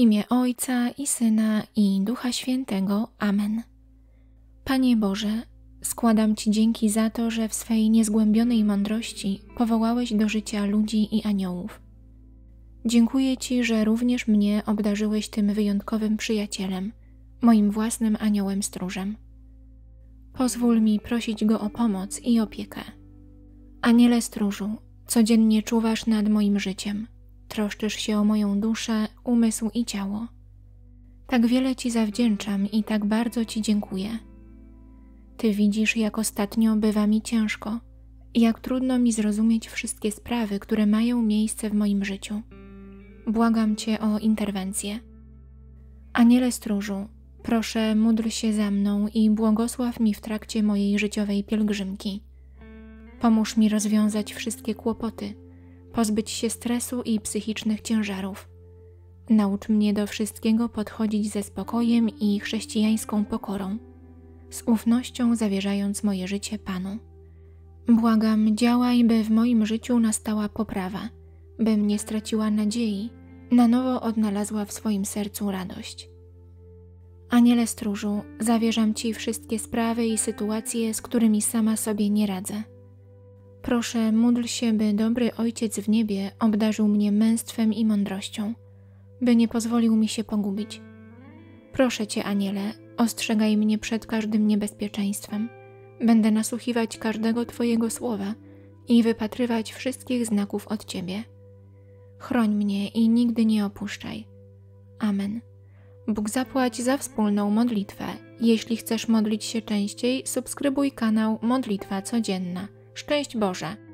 imię Ojca i Syna i Ducha Świętego. Amen. Panie Boże, składam Ci dzięki za to, że w swej niezgłębionej mądrości powołałeś do życia ludzi i aniołów. Dziękuję Ci, że również mnie obdarzyłeś tym wyjątkowym przyjacielem, moim własnym aniołem stróżem. Pozwól mi prosić go o pomoc i opiekę. Aniele stróżu, codziennie czuwasz nad moim życiem – troszczysz się o moją duszę, umysł i ciało. Tak wiele Ci zawdzięczam i tak bardzo Ci dziękuję. Ty widzisz, jak ostatnio bywa mi ciężko, jak trudno mi zrozumieć wszystkie sprawy, które mają miejsce w moim życiu. Błagam Cię o interwencję. Aniele stróżu, proszę módl się za mną i błogosław mi w trakcie mojej życiowej pielgrzymki. Pomóż mi rozwiązać wszystkie kłopoty – pozbyć się stresu i psychicznych ciężarów. Naucz mnie do wszystkiego podchodzić ze spokojem i chrześcijańską pokorą, z ufnością zawierzając moje życie Panu. Błagam, działaj, by w moim życiu nastała poprawa, bym nie straciła nadziei, na nowo odnalazła w swoim sercu radość. Aniele stróżu, zawierzam Ci wszystkie sprawy i sytuacje, z którymi sama sobie nie radzę. Proszę, módl się, by dobry Ojciec w niebie obdarzył mnie męstwem i mądrością, by nie pozwolił mi się pogubić. Proszę Cię, Aniele, ostrzegaj mnie przed każdym niebezpieczeństwem. Będę nasłuchiwać każdego Twojego słowa i wypatrywać wszystkich znaków od Ciebie. Chroń mnie i nigdy nie opuszczaj. Amen. Bóg zapłać za wspólną modlitwę. Jeśli chcesz modlić się częściej, subskrybuj kanał Modlitwa Codzienna. Szczęść Boże!